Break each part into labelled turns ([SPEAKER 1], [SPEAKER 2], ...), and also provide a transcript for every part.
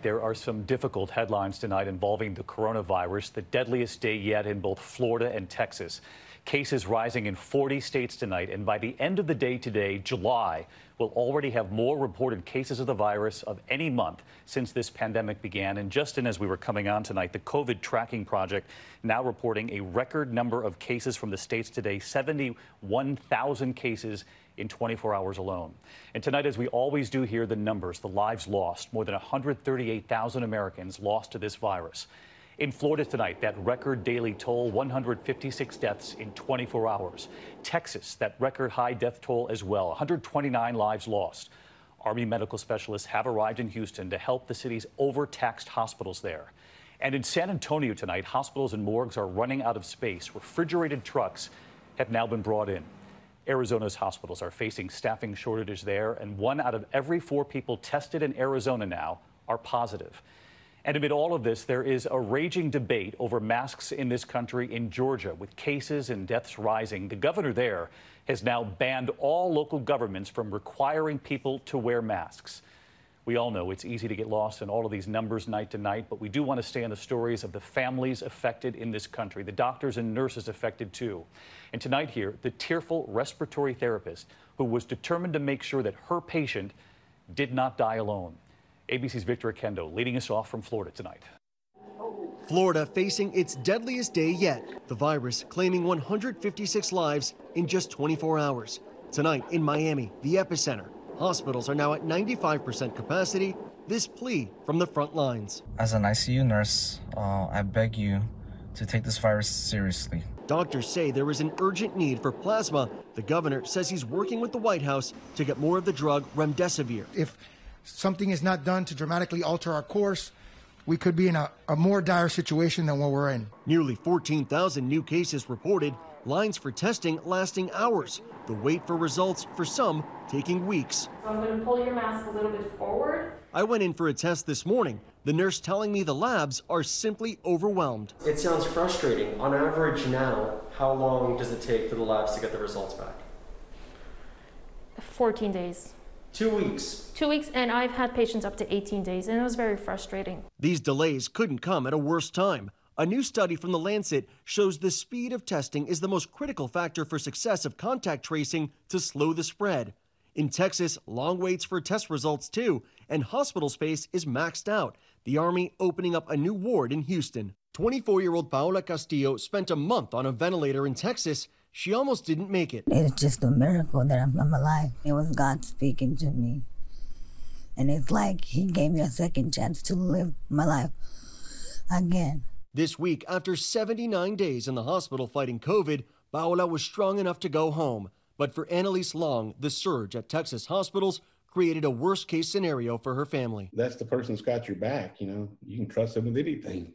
[SPEAKER 1] There are some difficult headlines tonight involving the coronavirus, the deadliest day yet in both Florida and Texas. Cases rising in 40 states tonight, and by the end of the day today, July, will already have more reported cases of the virus of any month since this pandemic began. And just in, as we were coming on tonight, the COVID Tracking Project now reporting a record number of cases from the states today 71,000 cases in 24 hours alone. And tonight, as we always do here, the numbers, the lives lost, more than 138,000 Americans lost to this virus. In Florida tonight, that record daily toll 156 deaths in 24 hours. Texas, that record high death toll as well 129 lives lost. Army medical specialists have arrived in Houston to help the city's overtaxed hospitals there. And in San Antonio tonight, hospitals and morgues are running out of space. Refrigerated trucks have now been brought in. Arizona's hospitals are facing staffing shortages there, and one out of every four people tested in Arizona now are positive. And amid all of this, there is a raging debate over masks in this country in Georgia, with cases and deaths rising. The governor there has now banned all local governments from requiring people to wear masks. We all know it's easy to get lost in all of these numbers night to night, but we do want to stay on the stories of the families affected in this country, the doctors and nurses affected too. And tonight here, the tearful respiratory therapist who was determined to make sure that her patient did not die alone. ABC's Victor Oquendo leading us off from Florida tonight.
[SPEAKER 2] Florida facing its deadliest day yet, the virus claiming 156 lives in just 24 hours. Tonight in Miami, the epicenter, hospitals are now at 95% capacity. This plea from the front lines.
[SPEAKER 3] As an ICU nurse, uh, I beg you to take this virus seriously.
[SPEAKER 2] Doctors say there is an urgent need for plasma. The governor says he's working with the White House to get more of the drug remdesivir.
[SPEAKER 4] If something is not done to dramatically alter our course, we could be in a, a more dire situation than what we're in.
[SPEAKER 2] Nearly 14,000 new cases reported, lines for testing lasting hours, the wait for results for some taking weeks.
[SPEAKER 5] So I'm going to pull your mask a little bit forward.
[SPEAKER 2] I went in for a test this morning, the nurse telling me the labs are simply overwhelmed.
[SPEAKER 6] It sounds frustrating. On average now, how long does it take for the labs to get the results back?
[SPEAKER 5] 14 days.
[SPEAKER 6] Two weeks.
[SPEAKER 5] Two weeks, and I've had patients up to 18 days, and it was very frustrating.
[SPEAKER 2] These delays couldn't come at a worse time. A new study from The Lancet shows the speed of testing is the most critical factor for success of contact tracing to slow the spread. In Texas, long waits for test results too, and hospital space is maxed out. The Army opening up a new ward in Houston. 24 year old Paola Castillo spent a month on a ventilator in Texas she almost didn't make it.
[SPEAKER 7] It's just a miracle that I'm, I'm alive. It was God speaking to me. And it's like He gave me a second chance to live my life again.
[SPEAKER 2] This week, after 79 days in the hospital fighting COVID, Paola was strong enough to go home. But for Annalise Long, the surge at Texas hospitals created a worst case scenario for her family.
[SPEAKER 8] That's the person that's got your back, you know. You can trust them with anything.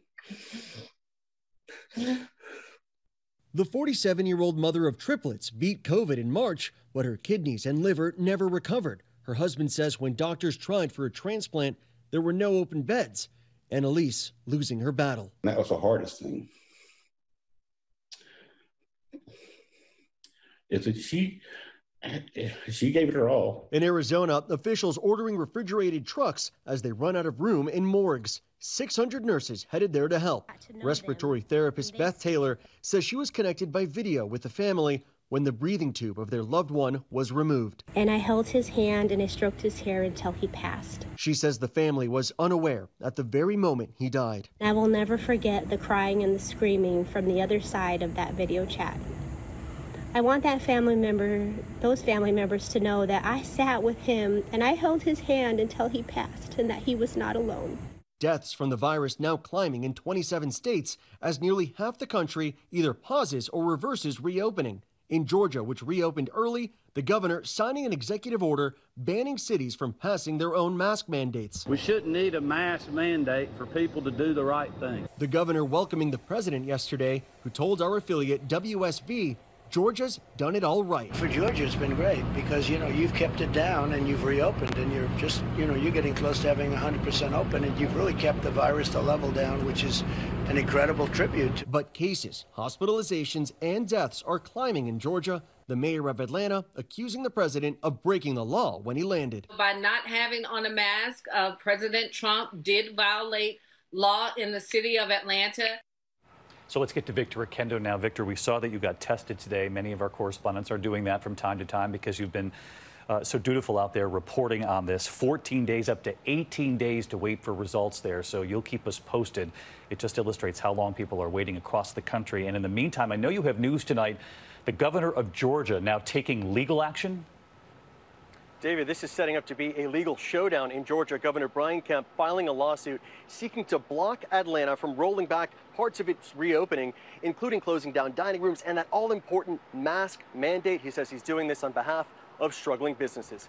[SPEAKER 2] The 47 year old mother of triplets beat COVID in March, but her kidneys and liver never recovered. Her husband says when doctors tried for a transplant, there were no open beds. Annalise losing her battle.
[SPEAKER 8] That was the hardest thing. Is that she she gave it her all.
[SPEAKER 2] In Arizona, officials ordering refrigerated trucks as they run out of room in morgues. 600 nurses headed there to help. Respiratory therapist Beth Taylor says she was connected by video with the family when the breathing tube of their loved one was removed.
[SPEAKER 9] And I held his hand and I stroked his hair until he passed.
[SPEAKER 2] She says the family was unaware at the very moment he died.
[SPEAKER 9] I will never forget the crying and the screaming from the other side of that video chat. I want that family member, those family members to know that I sat with him and I held his hand until he passed and that he was not alone.
[SPEAKER 2] Deaths from the virus now climbing in 27 states as nearly half the country either pauses or reverses reopening. In Georgia, which reopened early, the governor signing an executive order banning cities from passing their own mask mandates.
[SPEAKER 10] We shouldn't need a mask mandate for people to do the right thing.
[SPEAKER 2] The governor welcoming the president yesterday, who told our affiliate WSB Georgia's done it all right.
[SPEAKER 11] For Georgia, it's been great because, you know, you've kept it down and you've reopened and you're just, you know, you're getting close to having 100% open and you've really kept the virus to level down, which is an incredible tribute.
[SPEAKER 2] But cases, hospitalizations, and deaths are climbing in Georgia. The mayor of Atlanta accusing the president of breaking the law when he landed.
[SPEAKER 12] By not having on a mask, uh, President Trump did violate law in the city of Atlanta.
[SPEAKER 1] So let's get to Victor Oquendo now. Victor, we saw that you got tested today. Many of our correspondents are doing that from time to time because you've been uh, so dutiful out there reporting on this. 14 days, up to 18 days to wait for results there. So you'll keep us posted. It just illustrates how long people are waiting across the country. And in the meantime, I know you have news tonight. The governor of Georgia now taking legal action
[SPEAKER 13] David, this is setting up to be a legal showdown in Georgia. Governor Brian Kemp filing a lawsuit seeking to block Atlanta from rolling back parts of its reopening, including closing down dining rooms and that all important mask mandate. He says he's doing this on behalf of struggling businesses.